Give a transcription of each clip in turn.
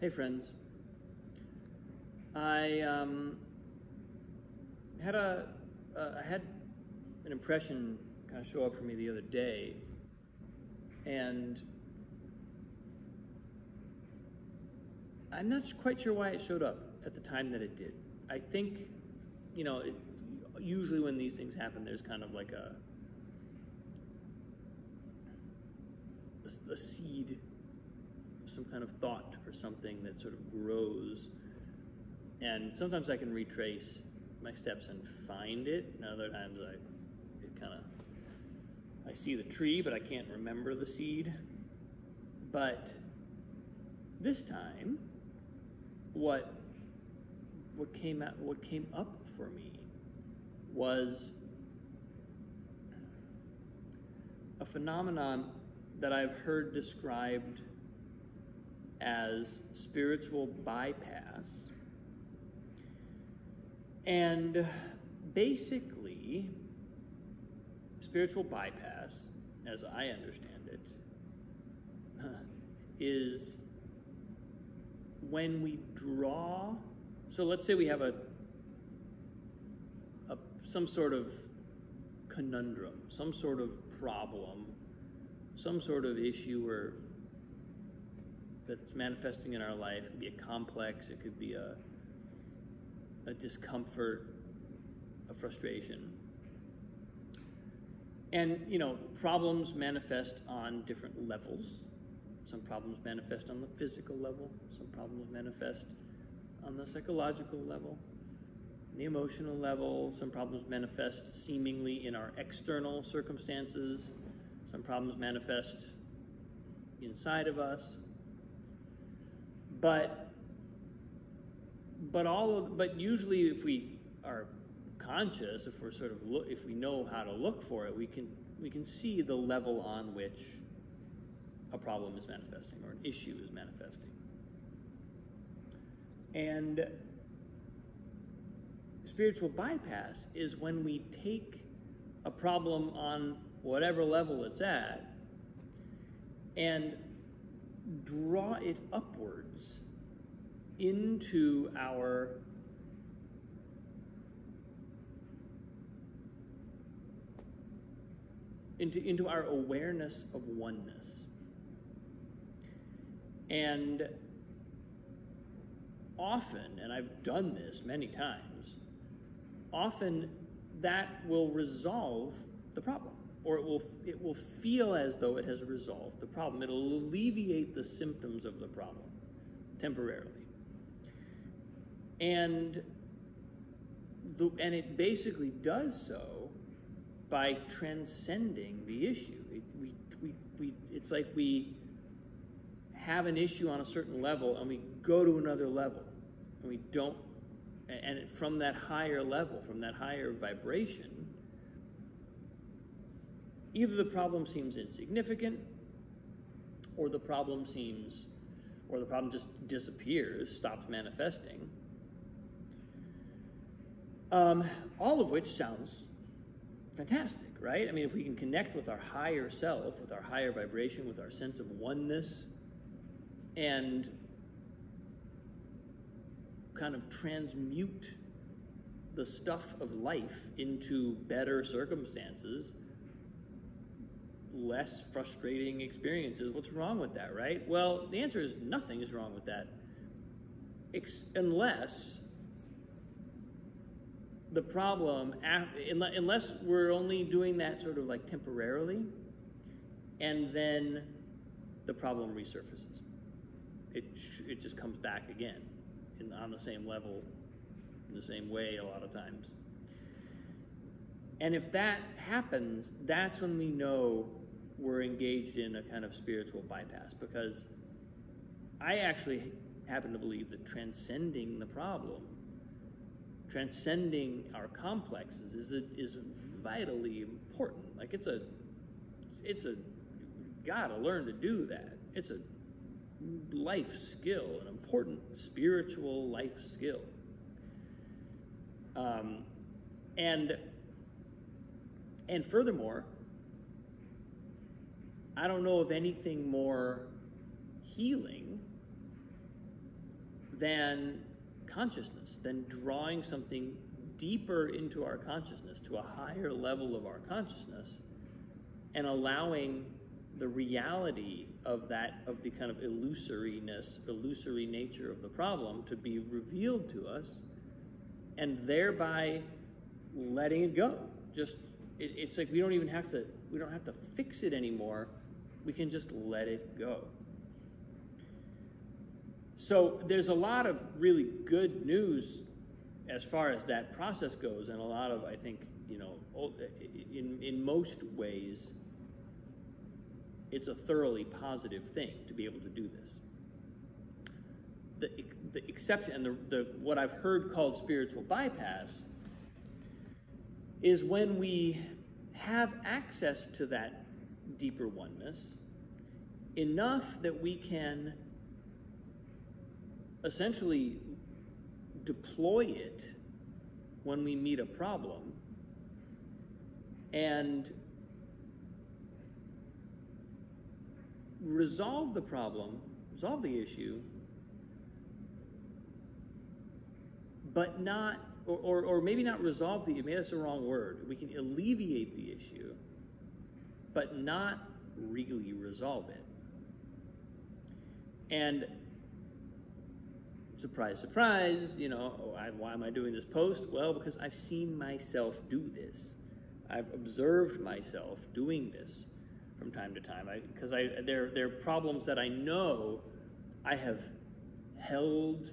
Hey, friends. I um, had a uh, I had an impression kind of show up for me the other day, and I'm not quite sure why it showed up at the time that it did. I think, you know, it, usually when these things happen, there's kind of like a a, seed, some kind of thought or something that sort of grows. And sometimes I can retrace my steps and find it. And other times I it kind of I see the tree, but I can't remember the seed. But this time, what what came out what came up for me was a phenomenon that I've heard described as spiritual bypass. And basically, spiritual bypass, as I understand it, is when we draw. So let's say we have a, a some sort of conundrum, some sort of problem some sort of issue or that's manifesting in our life. It could be a complex, it could be a, a discomfort, a frustration. And, you know, problems manifest on different levels. Some problems manifest on the physical level, some problems manifest on the psychological level, the emotional level, some problems manifest seemingly in our external circumstances, some problems manifest inside of us. But but all of, but usually if we are conscious, if we're sort of look, if we know how to look for it, we can we can see the level on which a problem is manifesting or an issue is manifesting. And spiritual bypass is when we take a problem on whatever level it's at, and draw it upwards into our into, into our awareness of oneness. And often, and I've done this many times, often that will resolve the problem or it will, it will feel as though it has resolved the problem. It'll alleviate the symptoms of the problem temporarily. And, the, and it basically does so by transcending the issue. It, we, we, we, it's like we have an issue on a certain level and we go to another level and we don't, and from that higher level, from that higher vibration, either the problem seems insignificant or the problem seems or the problem just disappears stops manifesting. Um, all of which sounds fantastic right? I mean if we can connect with our higher self with our higher vibration with our sense of oneness and kind of transmute the stuff of life into better circumstances less frustrating experiences. What's wrong with that, right? Well, the answer is nothing is wrong with that. Ex- unless the problem, unless we're only doing that sort of like temporarily, and then the problem resurfaces. It, it just comes back again in, on the same level, in the same way a lot of times. And if that happens, that's when we know we're engaged in a kind of spiritual bypass because I actually happen to believe that transcending the problem, transcending our complexes, is a, is vitally important. Like it's a, it's a, gotta learn to do that. It's a life skill, an important spiritual life skill. Um, and and furthermore, I don't know of anything more healing than consciousness, than drawing something deeper into our consciousness, to a higher level of our consciousness, and allowing the reality of that, of the kind of illusoriness, illusory nature of the problem to be revealed to us, and thereby letting it go. Just, it, it's like we don't even have to, we don't have to fix it anymore. We can just let it go. So there's a lot of really good news as far as that process goes, and a lot of, I think, you know, in, in most ways, it's a thoroughly positive thing to be able to do this. The, the exception, and the, the, what I've heard called spiritual bypass, is when we have access to that deeper oneness enough that we can essentially deploy it when we meet a problem and resolve the problem, resolve the issue, but not, or, or, or maybe not resolve the, maybe that's the wrong word. We can alleviate the issue, but not really resolve it. And surprise, surprise, you know, oh, I, why am I doing this post? Well, because I've seen myself do this. I've observed myself doing this from time to time. Because I, I, there, there are problems that I know I have held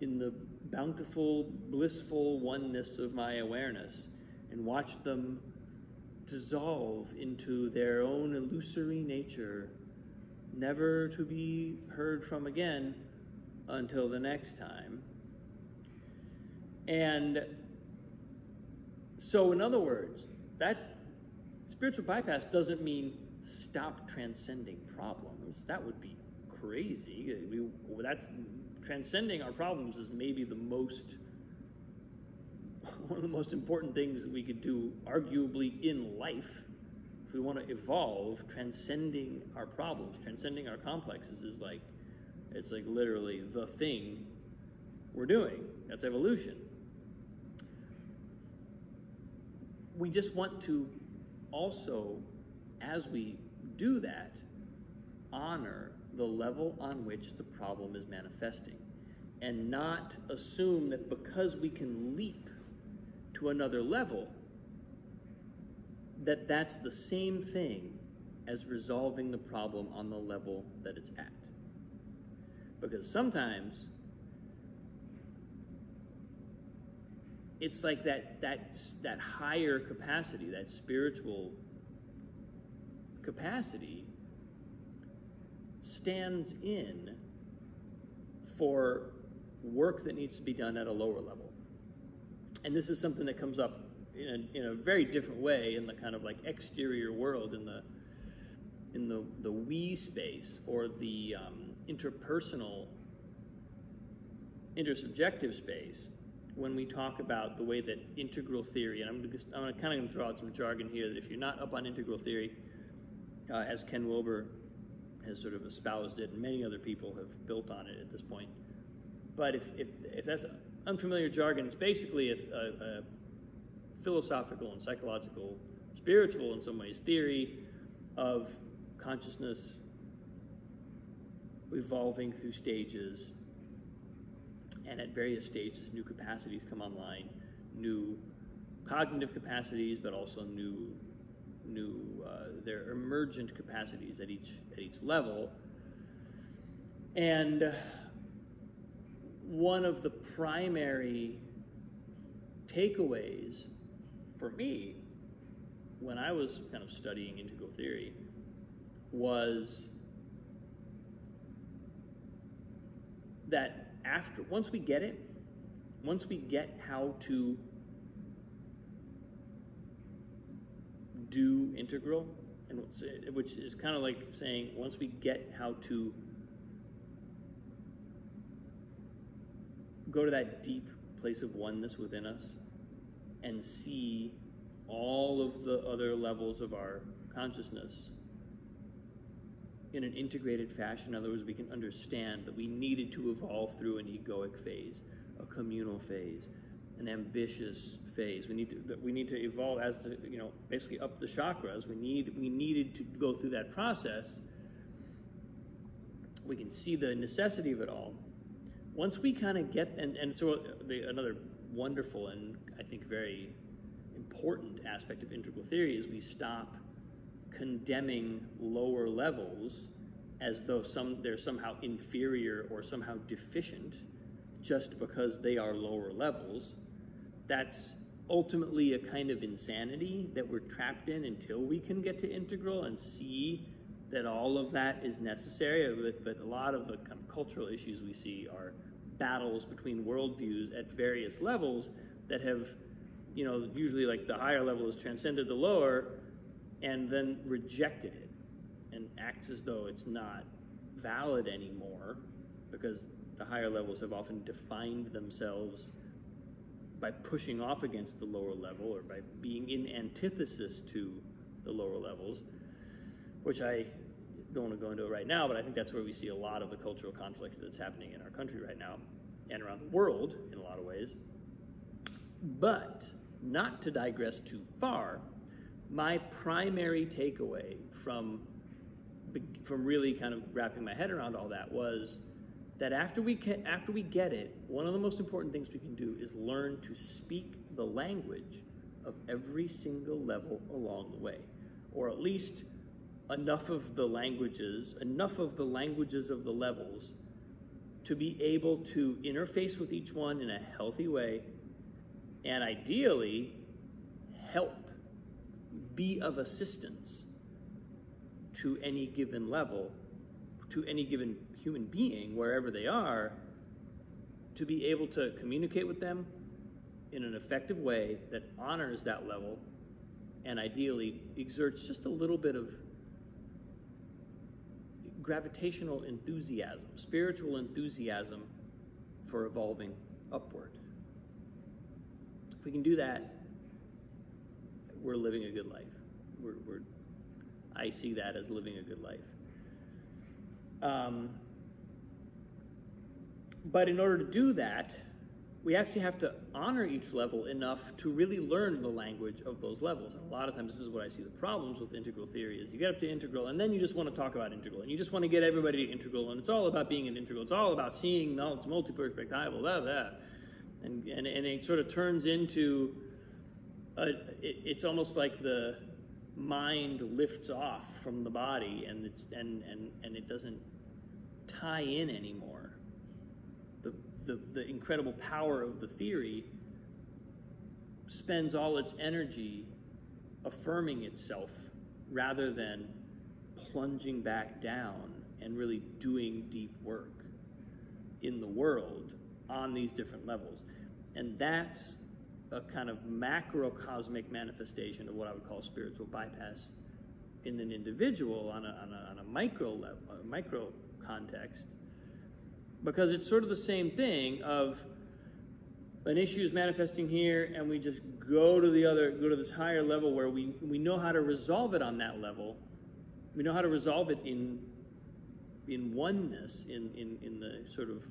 in the bountiful, blissful oneness of my awareness and watched them dissolve into their own illusory nature, never to be heard from again until the next time. And so, in other words, that spiritual bypass doesn't mean stop transcending problems. That would be crazy. We, that's transcending our problems is maybe the most one of the most important things that we could do, arguably in life, if we want to evolve. Transcending our problems, transcending our complexes, is like it's like literally the thing we're doing. That's evolution. We just want to also, as we do that, honor the level on which the problem is manifesting and not assume that because we can leap to another level, that that's the same thing as resolving the problem on the level that it's at. Because sometimes it's like that that that higher capacity, that spiritual capacity stands in for work that needs to be done at a lower level. And this is something that comes up in a, in a very different way in the kind of like exterior world in the in the the we space or the um, interpersonal intersubjective space when we talk about the way that integral theory, and I'm, just, I'm kind of throw out some jargon here that if you're not up on integral theory, uh, as Ken Wilber has sort of espoused it, and many other people have built on it at this point. But if, if, if that's unfamiliar jargon, it's basically a, a, a philosophical and psychological, spiritual in some ways, theory of consciousness evolving through stages and at various stages, new capacities come online, new cognitive capacities, but also new new uh, their emergent capacities at each at each level. And one of the primary takeaways for me when I was kind of studying integral theory was that after once we get it, once we get how to do integral, and which is kind of like saying once we get how to go to that deep place of oneness within us and see all of the other levels of our consciousness in an integrated fashion. In other words, we can understand that we needed to evolve through an egoic phase, a communal phase, an ambitious phase. We need to we need to evolve as to you know basically up the chakras. We need we needed to go through that process. We can see the necessity of it all. Once we kind of get and and so uh, the, another wonderful and I think very important aspect of integral theory is we stop condemning lower levels as though some they're somehow inferior or somehow deficient just because they are lower levels. That's ultimately a kind of insanity that we're trapped in until we can get to integral and see that all of that is necessary. But, but a lot of the kind of cultural issues we see are battles between worldviews at various levels that have, you know, usually like the higher level has transcended the lower and then rejected it and acts as though it's not valid anymore because the higher levels have often defined themselves by pushing off against the lower level or by being in antithesis to the lower levels, which I don't want to go into right now, but I think that's where we see a lot of the cultural conflict that's happening in our country right now and around the world in a lot of ways. But not to digress too far, my primary takeaway from from really kind of wrapping my head around all that was that after we can, after we get it, one of the most important things we can do is learn to speak the language of every single level along the way, or at least enough of the languages, enough of the languages of the levels to be able to interface with each one in a healthy way and ideally help be of assistance to any given level, to any given human being, wherever they are, to be able to communicate with them in an effective way that honors that level and ideally exerts just a little bit of gravitational enthusiasm, spiritual enthusiasm for evolving upward. If we can do that, we're living a good life. We're, we're I see that as living a good life. Um, but in order to do that, we actually have to honor each level enough to really learn the language of those levels. And a lot of times, this is what I see the problems with integral theory is you get up to integral, and then you just want to talk about integral, and you just want to get everybody to integral, and it's all about being an integral. It's all about seeing, no, it's multi-perspectival, blah, blah. And, and, and it sort of turns into, a, it, it's almost like the mind lifts off from the body, and, it's, and, and, and it doesn't tie in anymore the, the incredible power of the theory spends all its energy affirming itself rather than plunging back down and really doing deep work in the world on these different levels. And that's a kind of macrocosmic manifestation of what I would call spiritual bypass in an individual on a, on a, on a micro level, a micro context because it's sort of the same thing of an issue is manifesting here and we just go to the other go to this higher level where we we know how to resolve it on that level. We know how to resolve it in in oneness in in, in the sort of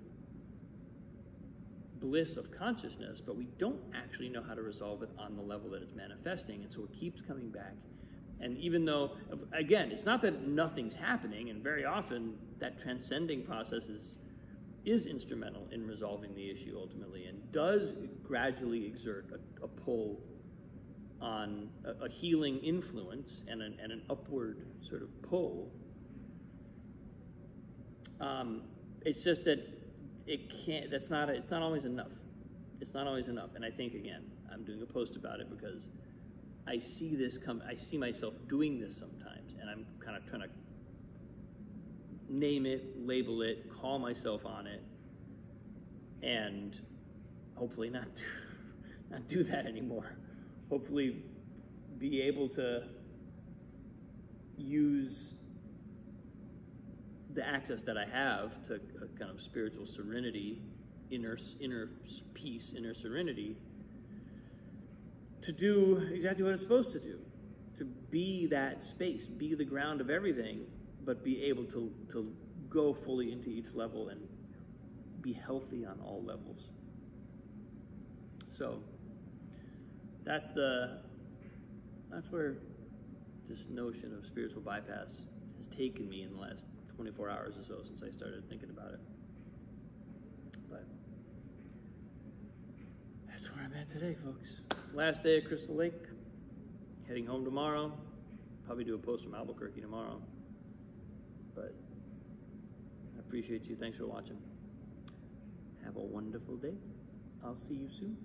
bliss of consciousness but we don't actually know how to resolve it on the level that it's manifesting and so it keeps coming back. And even though again it's not that nothing's happening and very often that transcending process is is instrumental in resolving the issue ultimately and does gradually exert a, a pull on a, a, healing influence and an, and an upward sort of pull. Um, it's just that it can't. That's not. It's not always enough. It's not always enough. And I think again, I'm doing a post about it because I see this come. I see myself doing this sometimes, and I'm kind of trying to name it, label it, call myself on it, and hopefully not do, not do that anymore. Hopefully, be able to use the access that I have to a kind of spiritual serenity, inner inner peace, inner serenity, to do exactly what it's supposed to do, to be that space, be the ground of everything but be able to to go fully into each level and be healthy on all levels. So that's the that's where this notion of spiritual bypass has taken me in the last 24 hours or so since I started thinking about it. But that's where I'm at today, folks. Last day at Crystal Lake. Heading home tomorrow. Probably do a post from Albuquerque tomorrow. But I appreciate you. Thanks for watching. Have a wonderful day. I'll see you soon.